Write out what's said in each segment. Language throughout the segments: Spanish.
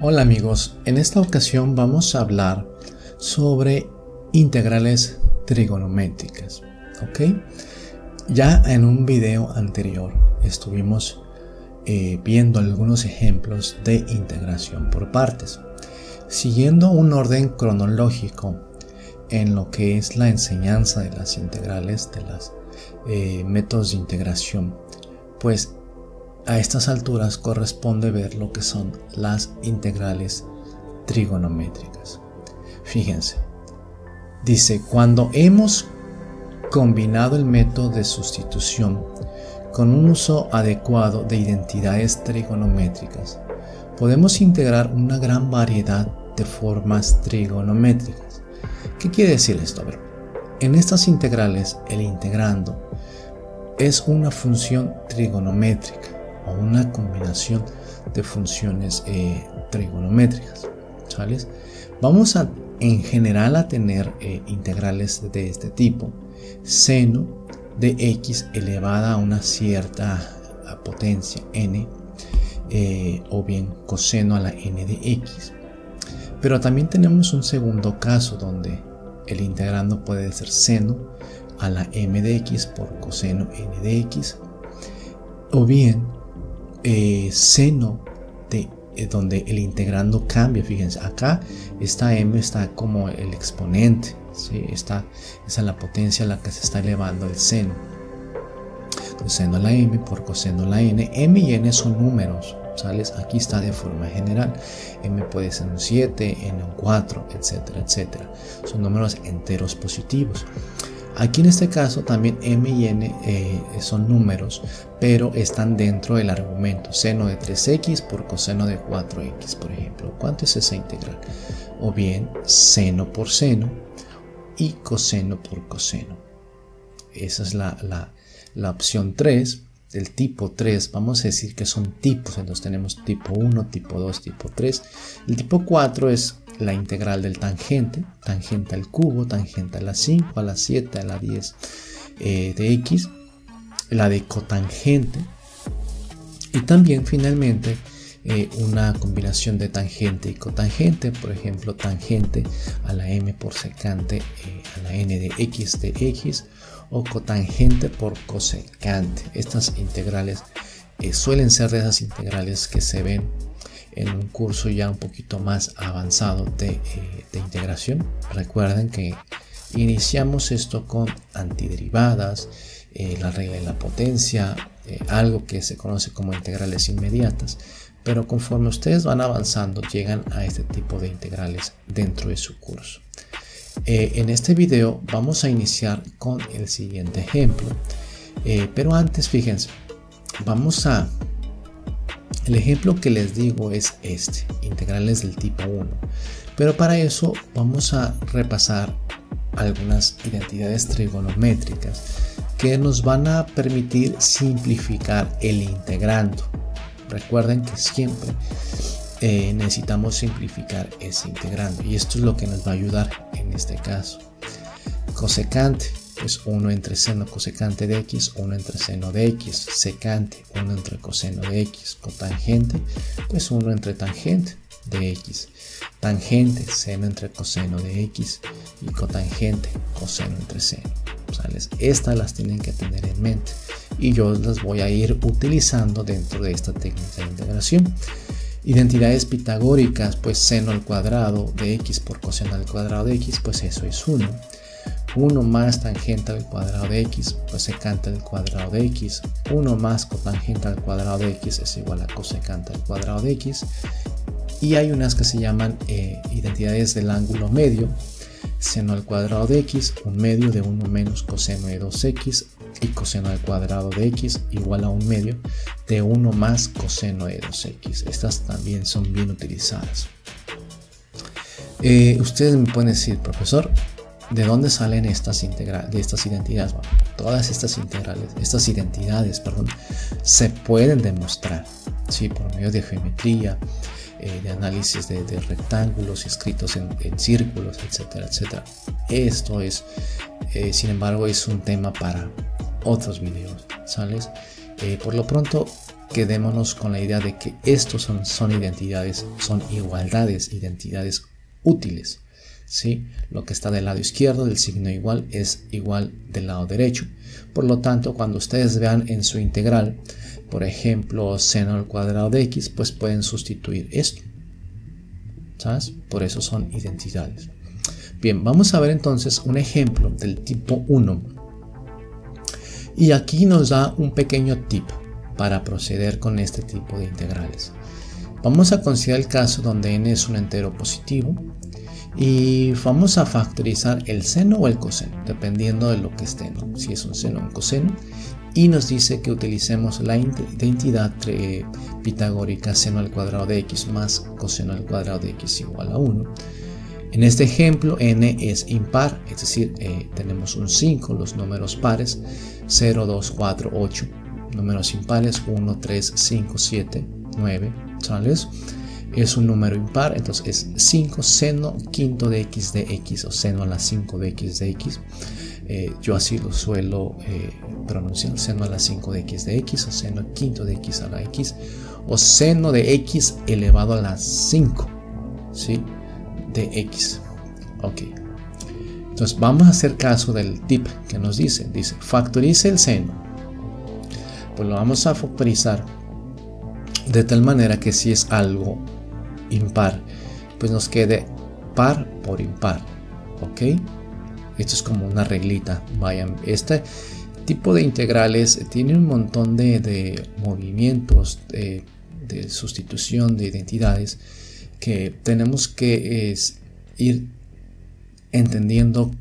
Hola amigos, en esta ocasión vamos a hablar sobre integrales trigonométricas, ¿ok? Ya en un video anterior estuvimos eh, viendo algunos ejemplos de integración por partes. Siguiendo un orden cronológico en lo que es la enseñanza de las integrales, de los eh, métodos de integración, pues a estas alturas corresponde ver lo que son las integrales trigonométricas. Fíjense, dice, cuando hemos combinado el método de sustitución con un uso adecuado de identidades trigonométricas, podemos integrar una gran variedad de formas trigonométricas. ¿Qué quiere decir esto? en estas integrales, el integrando es una función trigonométrica una combinación de funciones eh, trigonométricas. ¿sales? Vamos a en general a tener eh, integrales de este tipo. Seno de x elevada a una cierta potencia n eh, o bien coseno a la n de x. Pero también tenemos un segundo caso donde el integrando puede ser seno a la m de x por coseno n de x o bien eh, seno de eh, donde el integrando cambia. Fíjense, acá esta m está como el exponente, ¿sí? esa es la potencia a la que se está elevando el seno. Entonces, seno a la m por coseno la n. m y n son números. ¿Sales? Aquí está de forma general. m puede ser un 7, n un 4, etcétera, etcétera. Son números enteros positivos. Aquí en este caso también m y n eh, son números, pero están dentro del argumento. Seno de 3x por coseno de 4x, por ejemplo. ¿Cuánto es esa integral? O bien seno por seno y coseno por coseno. Esa es la, la, la opción 3 del tipo 3, vamos a decir que son tipos, entonces tenemos tipo 1, tipo 2, tipo 3. El tipo 4 es la integral del tangente, tangente al cubo, tangente a la 5, a la 7, a la 10 eh, de x, la de cotangente y también finalmente eh, una combinación de tangente y cotangente, por ejemplo tangente a la m por secante eh, a la n de x de x o cotangente por cosecante. Estas integrales suelen ser de esas integrales que se ven en un curso ya un poquito más avanzado de, eh, integración. Recuerden que iniciamos esto con antiderivadas, eh, la regla de la potencia, eh, algo que se conoce como integrales inmediatas. Pero conforme ustedes van avanzando, llegan a este tipo de integrales dentro de su curso. en este video vamos a iniciar con el siguiente ejemplo. pero antes, fíjense, vamos a el ejemplo que les digo es este, integrales del tipo 1. Pero para eso vamos a repasar algunas identidades trigonométricas que nos van a permitir simplificar el integrando. Recuerden que siempre eh, necesitamos simplificar ese integrando y esto es lo que nos va a ayudar en este caso. Cosecante es 1 entre seno cosecante de x, 1 entre seno de x, secante, 1 entre coseno de x, cotangente, pues 1 entre tangente de x, tangente, seno entre coseno de x y cotangente, coseno entre seno. Estas las tienen que tener en mente y yo las voy a ir utilizando dentro de esta técnica de integración. Identidades pitagóricas, pues seno al cuadrado de x por coseno al cuadrado de x, pues eso es 1 1 más tangente al cuadrado de x, pues secante al cuadrado de x. 1 más cotangente al cuadrado de x es igual a cosecante al cuadrado de x. Y hay unas que se llaman eh, identidades del ángulo medio. Seno al cuadrado de x, un medio de 1 menos coseno de 2x y coseno al cuadrado de x igual a un medio de 1 más coseno de 2x. Estas también son bien utilizadas. Eh, ustedes me pueden decir, profesor, ¿De dónde salen estas, de estas identidades? todas estas integrales, estas identidades, perdón, se pueden demostrar, ¿sí? Por medio de geometría, eh, de análisis de, rectángulos escritos en, círculos, etcétera, etcétera. Esto es, eh, sin embargo, es un tema para otros videos, ¿sales? Eh, por lo pronto, quedémonos con la idea de que estos son, son identidades, son igualdades, identidades útiles. Lo que está del lado izquierdo del signo igual es igual del lado derecho. Por lo tanto, cuando ustedes vean en su integral, por ejemplo, seno al cuadrado de x, pues pueden sustituir esto. ¿Sabes? Por eso son identidades. Bien, vamos a ver entonces un ejemplo del tipo 1. Y aquí nos da un pequeño tip para proceder con este tipo de integrales. Vamos a considerar el caso donde n es un entero positivo y vamos a factorizar el seno o el coseno, dependiendo de lo que esté, si es un seno o un coseno. Y nos dice que utilicemos la identidad pitagórica seno al cuadrado de x más coseno al cuadrado de x igual a 1 en este ejemplo n es impar, es decir, eh, tenemos un 5, los números pares, 0, 2, 4, 8, números impares, 1, 3, 5, 7, 9, ¿sabes? Es un número impar, entonces es 5 seno quinto de x de x o seno a la 5 de x de x. Eh, yo así lo suelo eh, pronunciar, seno a la 5 de x de x o seno quinto de x a la x o seno de x elevado a la 5, ¿sí? de x. Ok. Entonces vamos a hacer caso del tip que nos dice. Dice, factorice el seno. Pues lo vamos a factorizar de tal manera que si es algo impar, pues nos quede par por impar. Ok. Esto es como una reglita. Vayan, este tipo de integrales tiene un montón de, movimientos de, de sustitución de identidades que tenemos que ir entendiendo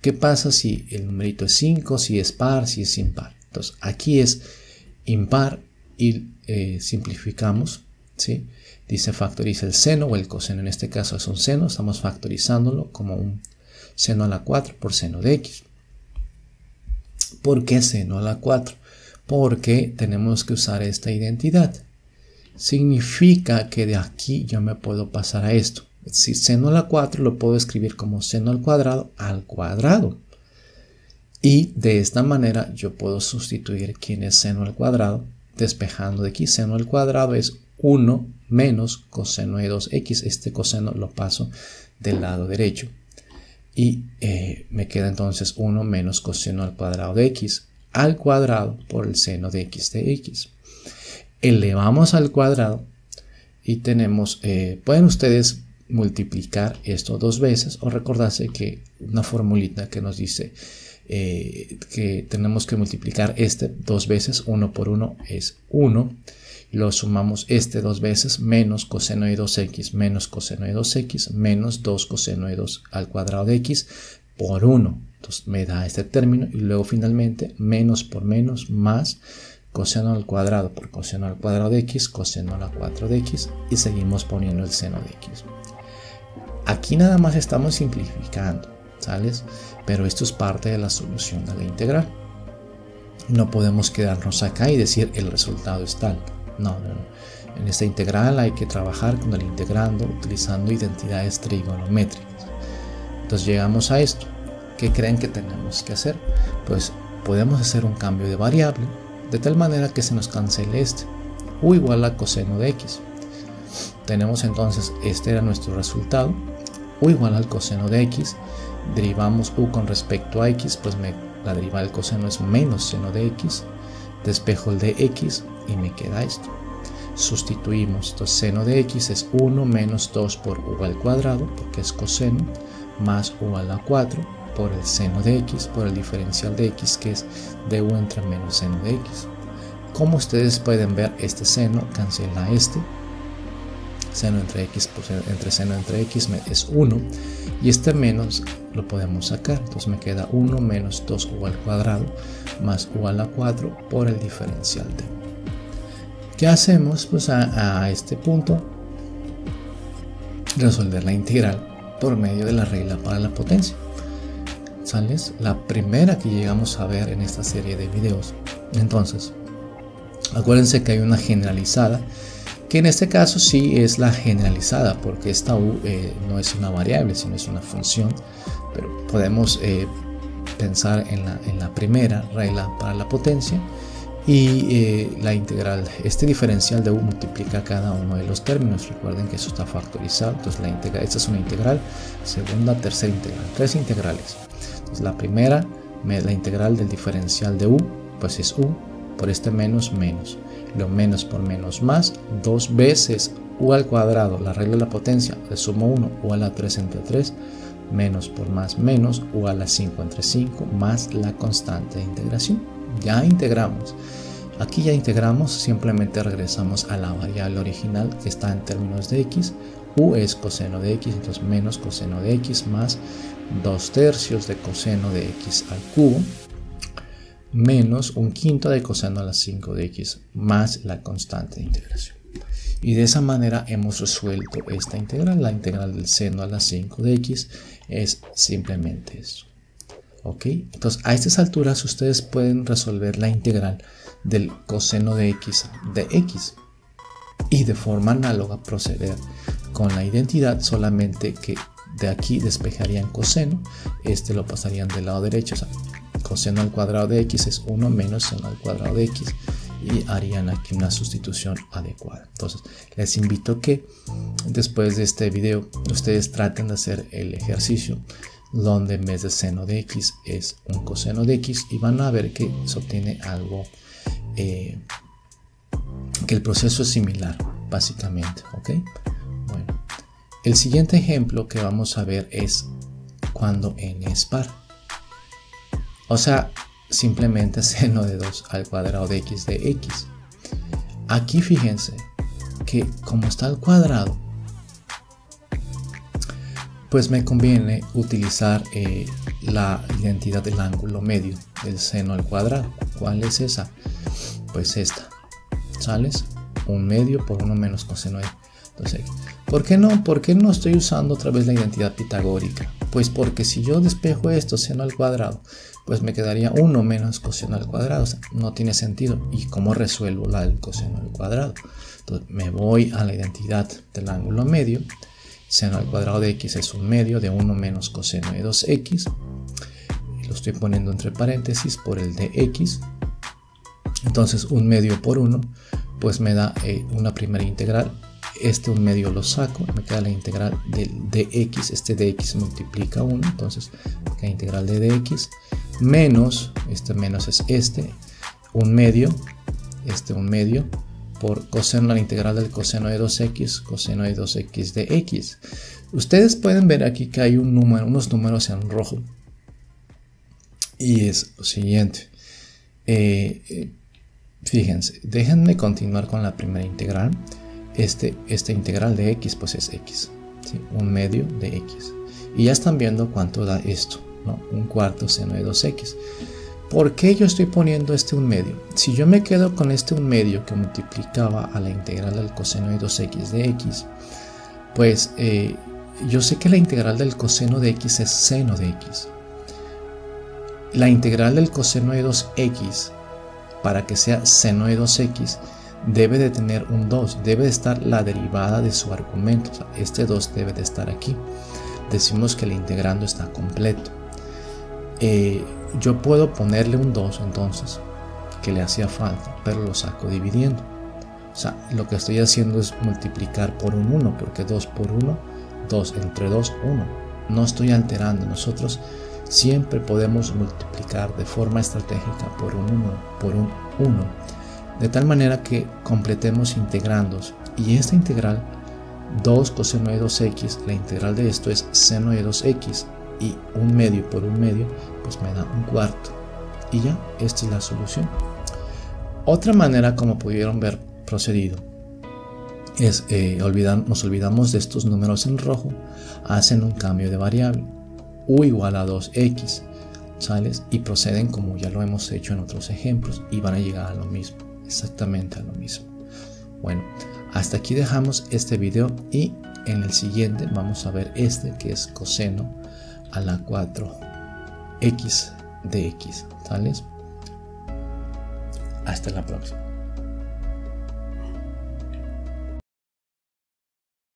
qué pasa si el numerito es 5, si es par, si es impar. Entonces aquí es impar y eh, simplificamos. Dice factoriza el seno o el coseno. En este caso es un seno, estamos factorizándolo como un seno a la 4 por seno de x. ¿Por qué seno a la 4? Porque tenemos que usar esta identidad significa que de aquí yo me puedo pasar a esto. Si seno a la 4 lo puedo escribir como seno al cuadrado al cuadrado. Y de esta manera yo puedo sustituir quién es seno al cuadrado, despejando de aquí seno al cuadrado es 1 menos coseno de 2x. Este coseno lo paso del lado derecho. Y eh, me queda entonces 1 menos coseno al cuadrado de x al cuadrado por el seno de x de x elevamos al cuadrado y tenemos, eh, pueden ustedes multiplicar esto dos veces o recordarse que una formulita que nos dice eh, que tenemos que multiplicar este dos veces, uno por uno es 1, lo sumamos este dos veces menos coseno de 2x menos coseno de 2x menos 2 coseno de 2 al cuadrado de x por 1. Entonces me da este término y luego finalmente menos por menos más coseno al cuadrado por coseno al cuadrado de x, coseno a la 4 de x y seguimos poniendo el seno de x. Aquí nada más estamos simplificando, ¿sales? Pero esto es parte de la solución de la integral. No podemos quedarnos acá y decir el resultado es tal. No, no. En esta integral hay que trabajar con el integrando utilizando identidades trigonométricas. Entonces llegamos a esto. ¿Qué creen que tenemos que hacer? Pues podemos hacer un cambio de variable de tal manera que se nos cancele este, u igual a coseno de x. Tenemos entonces, este era nuestro resultado, u igual al coseno de x, derivamos u con respecto a x, pues la derivada del coseno es menos seno de x, despejo el de x y me queda esto. Sustituimos, entonces seno de x es 1 menos 2 por u al cuadrado, porque es coseno, más u a la 4, por el seno de x, por el diferencial de x, que es du entre menos seno de x. Como ustedes pueden ver, este seno cancela este. Seno entre x por entre seno entre x es 1. Y este menos lo podemos sacar. Entonces me queda 1 menos 2u al cuadrado más u a la 4 por el diferencial de. ¿Qué hacemos? Pues a, a este punto resolver la integral por medio de la regla para la potencia. ¿sales? La primera que llegamos a ver en esta serie de videos. Entonces, acuérdense que hay una generalizada, que en este caso sí es la generalizada, porque esta u eh, no es una variable, sino es una función, pero podemos eh, pensar en la, en la primera regla para la potencia y eh, la integral, este diferencial de u multiplica cada uno de los términos. Recuerden que eso está factorizado, entonces la integral, esta es una integral, segunda, tercera integral, tres integrales. Entonces la primera, la integral del diferencial de u, pues es u, por este menos menos. Lo menos por menos más, dos veces u al cuadrado, la regla de la potencia, de sumo 1, u a la 3 entre 3, menos por más menos, u a la 5 entre 5, más la constante de integración. Ya integramos. Aquí ya integramos, simplemente regresamos a la variable original que está en términos de x. u es coseno de x, entonces menos coseno de x más 2 tercios de coseno de x al cubo menos un quinto de coseno a la 5 de x más la constante de integración. Y de esa manera hemos resuelto esta integral. La integral del seno a la 5 de x es simplemente eso. ¿Ok? Entonces, a estas alturas ustedes pueden resolver la integral del coseno de x de x. Y de forma análoga proceder con la identidad, solamente que de aquí despejarían coseno, este lo pasarían del lado derecho, coseno al cuadrado de x es 1 menos seno al cuadrado de x y harían aquí una sustitución adecuada. Entonces, les invito que después de este video ustedes traten de hacer el ejercicio donde en vez de seno de x es un coseno de x y van a ver que se obtiene algo eh, que el proceso es similar básicamente ok bueno el siguiente ejemplo que vamos a ver es cuando n es par o sea simplemente seno de 2 al cuadrado de x de x aquí fíjense que como está al cuadrado pues me conviene utilizar eh, la identidad del ángulo medio del seno al cuadrado. ¿Cuál es esa? Pues esta. ¿Sales? Un medio por uno menos coseno de entonces, ¿por qué no? ¿Por qué no estoy usando otra vez la identidad pitagórica? Pues porque si yo despejo esto seno al cuadrado, pues me quedaría 1 menos coseno al cuadrado. No tiene sentido. ¿Y cómo resuelvo la del coseno al cuadrado? Entonces me voy a la identidad del ángulo medio seno al cuadrado de x es un medio de 1 menos coseno de 2x. Lo estoy poniendo entre paréntesis por el de x. Entonces un medio por 1 pues me da eh, una primera integral. Este un medio lo saco, me queda la integral del dx. Este dx multiplica 1, entonces la integral de dx menos, este menos es este, un medio, este un medio por coseno la integral del coseno de 2x, coseno de 2x de x. Ustedes pueden ver aquí que hay un número, unos números en rojo. Y es lo siguiente. Eh, eh, fíjense, déjenme continuar con la primera integral. Este, esta integral de x pues es x, un medio de x. Y ya están viendo cuánto da esto, ¿no? un cuarto seno de 2x. ¿Por qué yo estoy poniendo este un medio? Si yo me quedo con este un medio que multiplicaba a la integral del coseno de 2x de x, pues eh, yo sé que la integral del coseno de x es seno de x. La integral del coseno de 2x, para que sea seno de 2x, debe de tener un 2, debe de estar la derivada de su argumento, este 2 debe de estar aquí. Decimos que el integrando está completo. Eh, yo puedo ponerle un 2 entonces, que le hacía falta, pero lo saco dividiendo. O sea, lo que estoy haciendo es multiplicar por un 1, porque 2 por 1, 2 entre 2, 1. No estoy alterando, nosotros siempre podemos multiplicar de forma estratégica por un 1, por un 1, de tal manera que completemos integrandos. Y esta integral, 2 coseno de 2x, la integral de esto es seno de 2x, y un medio por un medio, pues me da un cuarto. Y ya, esta es la solución. Otra manera como pudieron ver procedido es, eh, nos olvidamos de estos números en rojo, hacen un cambio de variable, u igual a 2x, ¿sales? Y proceden como ya lo hemos hecho en otros ejemplos y van a llegar a lo mismo, exactamente a lo mismo. Bueno, hasta aquí dejamos este video y en el siguiente vamos a ver este que es coseno a la 4x de x. ¿Tales? Hasta la próxima.